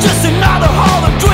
Just another hall of dreams